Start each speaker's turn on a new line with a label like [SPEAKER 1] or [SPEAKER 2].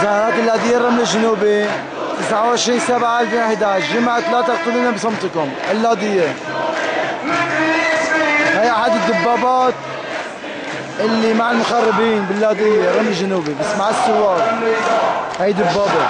[SPEAKER 1] مظاهرات الأدية الرمل الجنوبي 29 7 2011 جمعة لا تقتلون بصمتكم الأدية هي أحد الدبابات اللي مع المخربين بالأدية الرمل الجنوبي بس مع السوار. هي دبابة.